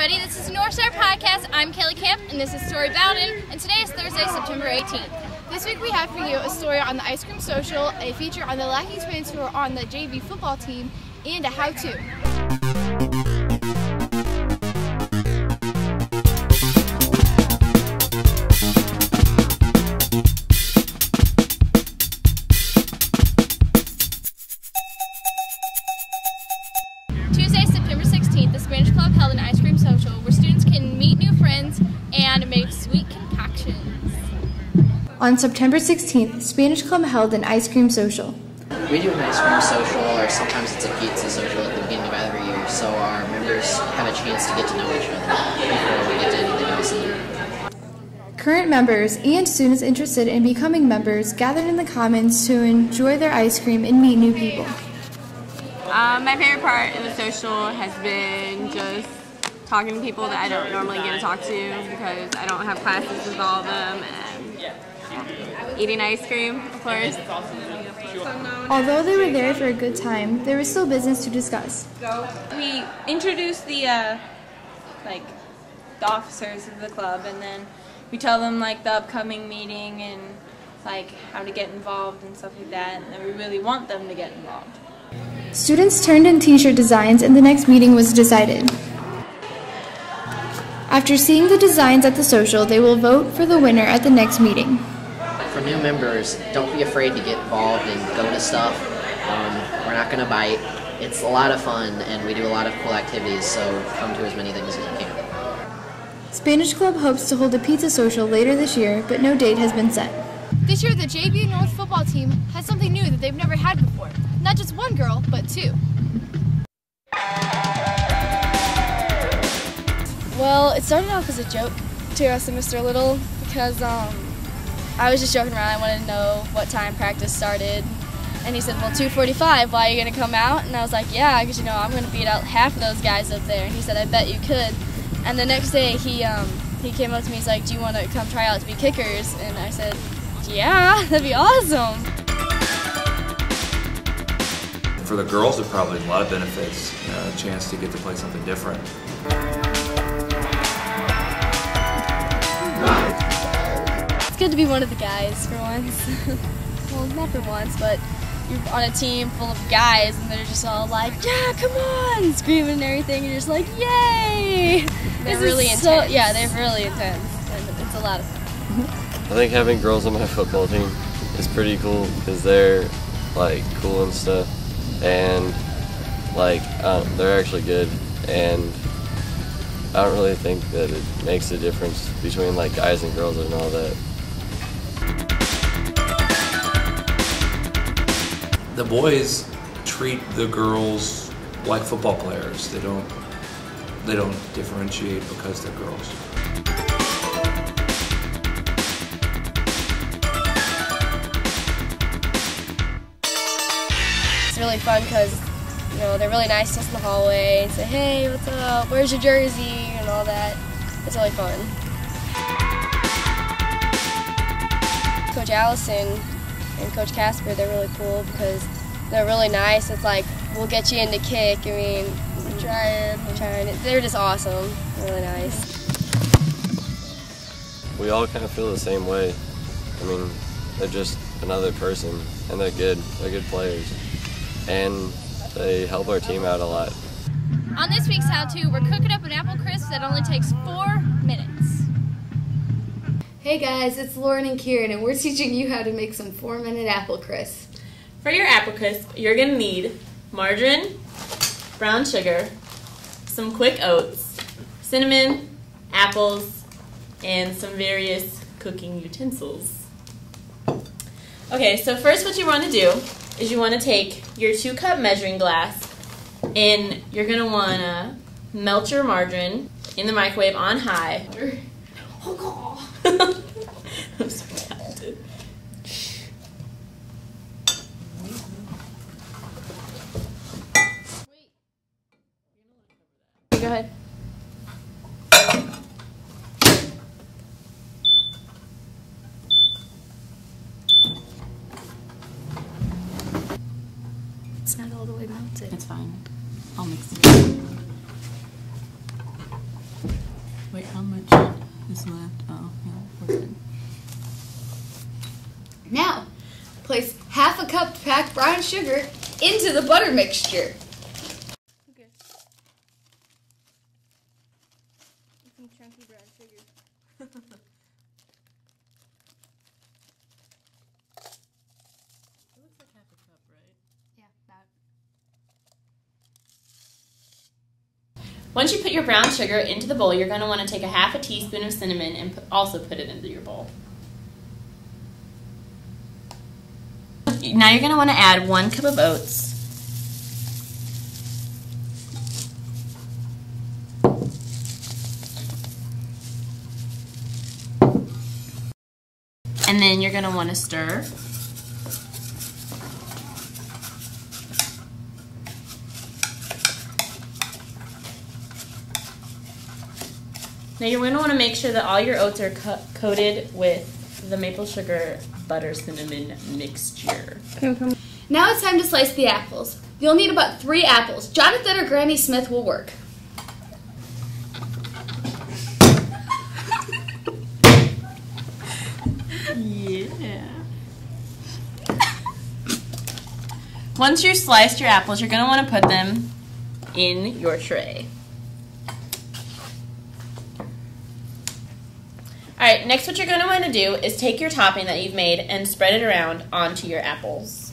everybody. This is North Star Podcast. I'm Kelly Camp, and this is Story Bowden, and today is Thursday, September 18th. This week we have for you a story on the Ice Cream Social, a feature on the Lackey Twins who are on the JV football team, and a how-to. On September 16th, Spanish Club held an ice cream social. We do an ice cream social, or sometimes it's a pizza social at the beginning of every year, so our members have a chance to get to know each other before we get to anything else. in there. Current members and students interested in becoming members gathered in the Commons to enjoy their ice cream and meet new people. Um, my favorite part of the social has been just talking to people that I don't normally get to talk to because I don't have classes with all of them and yeah. Eating ice cream, of course. Although they were there for a good time, there was still business to discuss. we introduce the uh, like the officers of the club and then we tell them like the upcoming meeting and like how to get involved and stuff like that and then we really want them to get involved Students turned in t-shirt designs and the next meeting was decided. After seeing the designs at the social, they will vote for the winner at the next meeting. For new members, don't be afraid to get involved and go to stuff. Um, we're not going to bite. It's a lot of fun, and we do a lot of cool activities, so come to as many things as you can. Spanish Club hopes to hold a pizza social later this year, but no date has been set. This year, the JV North football team has something new that they've never had before. Not just one girl, but two. Well, it started off as a joke to us and Mr. Little because um, I was just joking around. I wanted to know what time practice started. And he said, well, 2.45, why are you going to come out? And I was like, yeah, because, you know, I'm going to beat out half of those guys up there. And he said, I bet you could. And the next day, he, um, he came up to me, he's like, do you want to come try out to be kickers? And I said, yeah, that'd be awesome. For the girls, there probably a lot of benefits, a chance to get to play something different. Good to be one of the guys for once. well, not for once, but you're on a team full of guys and they're just all like, yeah, come on, screaming and everything. And you're just like, yay! They're This is really so- intense. yeah, they're really intense. And it's a lot of fun. I think having girls on my football team is pretty cool because they're like cool and stuff, and like um, they're actually good. And I don't really think that it makes a difference between like guys and girls and all that. The boys treat the girls like football players. They don't they don't differentiate because they're girls. It's really fun because, you know, they're really nice to us in the hallway say, hey, what's up? Where's your jersey? And all that. It's really fun. Coach Allison and Coach Casper, they're really cool because they're really nice. It's like, we'll get you into kick. I mean, we're trying, we're trying. They're just awesome. Really nice. We all kind of feel the same way. I mean, they're just another person, and they're good. They're good players, and they help our team out a lot. On this week's How To, we're cooking up an apple crisp that only takes four minutes. Hey guys, it's Lauren and Kieran, and we're teaching you how to make some four minute apple crisp. for your apple crisp you're gonna need margarine brown sugar some quick oats cinnamon apples and some various cooking utensils. Okay so first what you want to do is you want to take your two cup measuring glass and you're gonna want to melt your margarine in the microwave on high oh, I'm so talented. Go ahead. It's not all the way melted. It's fine. I'll mix it. Wait, how much left? Oh, yeah. Now, place half a cup packed brown sugar into the butter mixture. Some chunky brown sugar. It looks like half a cup, right? Yeah, that. Once you put your brown sugar into the bowl, you're going to want to take a half a teaspoon of cinnamon and also put it into your bowl. Now you're going to want to add one cup of oats. And then you're going to want to stir. Now you're going to want to make sure that all your oats are co- coated with the maple sugar butter cinnamon mixture. Now it's time to slice the apples. You'll need about three apples. Jonathan or Granny Smith will work. Yeah. Once you've sliced your apples, you're going to want to put them in your tray. Alright, next what you're going to want to do is take your topping that you've made and spread it around onto your apples.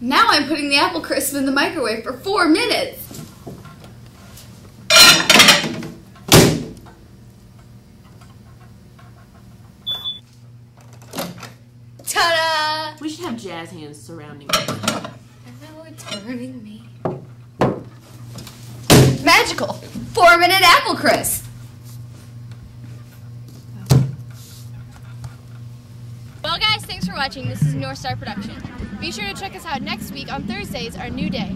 Now I'm putting the apple crisp in the microwave for four minutes. Ta-da! We should have jazz hands surrounding it. Now it's burning me. Magical! Four minute apple crisp! Well, guys, thanks for watching. This is North Star Production. Be sure to check us out next week on Thursdays, our new day.